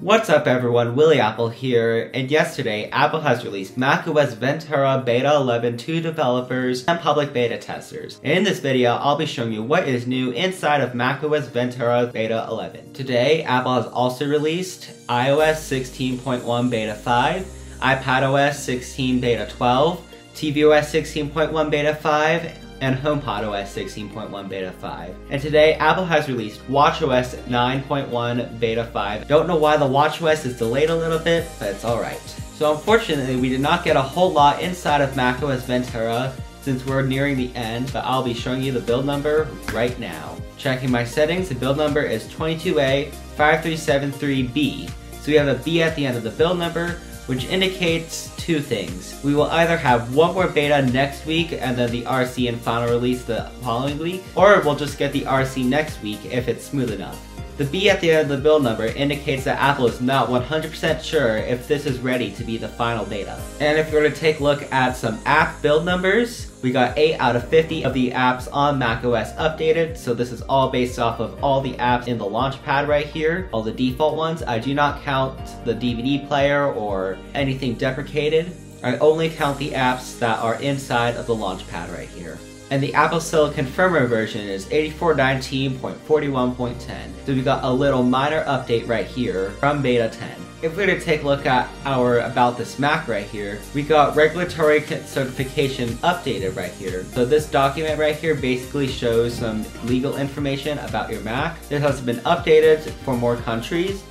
What's up everyone, WilliApple here, and yesterday Apple has released macOS Ventura Beta 11 to developers and public beta testers. In this video, I'll be showing you what is new inside of macOS Ventura Beta 11. Today, Apple has also released iOS 16.1 Beta 5, iPadOS 16 Beta 12, tvOS 16.1 Beta 5, and HomePod OS 16.1 Beta 5. And today, Apple has released WatchOS 9.1 Beta 5. Don't know why the WatchOS is delayed a little bit, but it's alright. So unfortunately, we did not get a whole lot inside of macOS Ventura since we're nearing the end, but I'll be showing you the build number right now. Checking my settings, the build number is 22A5373B. So we have a B at the end of the build number, which indicates two things. We will either have one more beta next week and then the RC and final release the following week, or we'll just get the RC next week if it's smooth enough. The B at the end of the build number indicates that Apple is not 100% sure if this is ready to be the final beta. And if you were to take a look at some app build numbers, we got 8 out of 50 of the apps on macOS updated, so this is all based off of all the apps in the Launchpad right here, all the default ones. I do not count the DVD player or anything deprecated. I only count the apps that are inside of the Launchpad right here and the Apple Silicon firmware version is 8419.41.10. So we got a little minor update right here from Beta 10. If we were to take a look at our About This Mac right here, we got regulatory certification updated right here. So this document right here basically shows some legal information about your Mac. This has been updated for more countries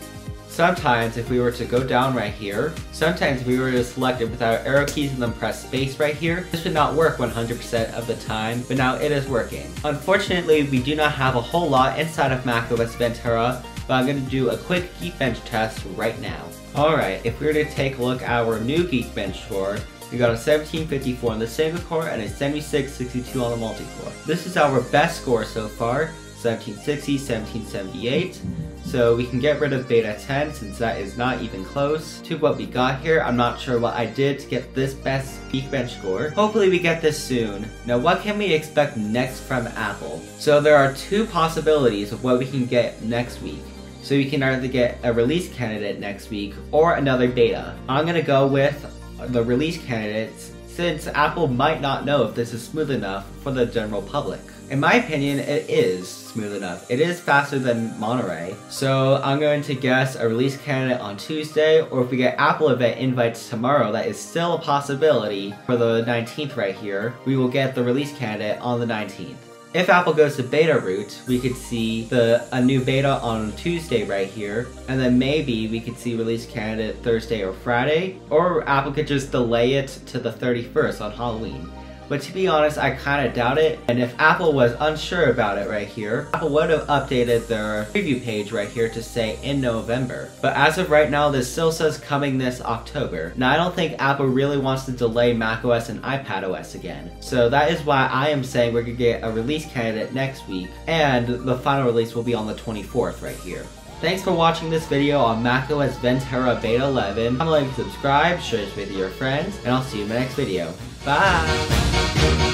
Sometimes if we were to go down right here, sometimes if we were to select it with our arrow keys and then press space right here, this would not work 100% of the time, but now it is working. Unfortunately, we do not have a whole lot inside of macOS Ventura, but I'm going to do a quick Geekbench test right now. Alright, if we were to take a look at our new Geekbench score, we got a 1754 on the single core and a 7662 on the multi-core. This is our best score so far, 1760, 1778. So we can get rid of beta 10 since that is not even close to what we got here. I'm not sure what I did to get this best Geekbench score. Hopefully we get this soon. Now what can we expect next from Apple? So there are two possibilities of what we can get next week. So we can either get a release candidate next week or another beta. I'm gonna go with the release candidates since Apple might not know if this is smooth enough for the general public. In my opinion, it is smooth enough. It is faster than Monterey. So I'm going to guess a release candidate on Tuesday, or if we get Apple event invites tomorrow, that is still a possibility for the 19th right here, we will get the release candidate on the 19th. If Apple goes to beta route, we could see the a new beta on Tuesday right here, and then maybe we could see release candidate Thursday or Friday, or Apple could just delay it to the 31st on Halloween. But to be honest, I kind of doubt it. And if Apple was unsure about it right here, Apple would have updated their preview page right here to say in November. But as of right now, this still says coming this October. Now, I don't think Apple really wants to delay macOS and iPadOS again. So that is why I am saying we're gonna get a release candidate next week, and the final release will be on the 24th right here. Thanks for watching this video on macOS Ventura Beta 11. Comment, like, subscribe, share this with your friends, and I'll see you in my next video. Bye!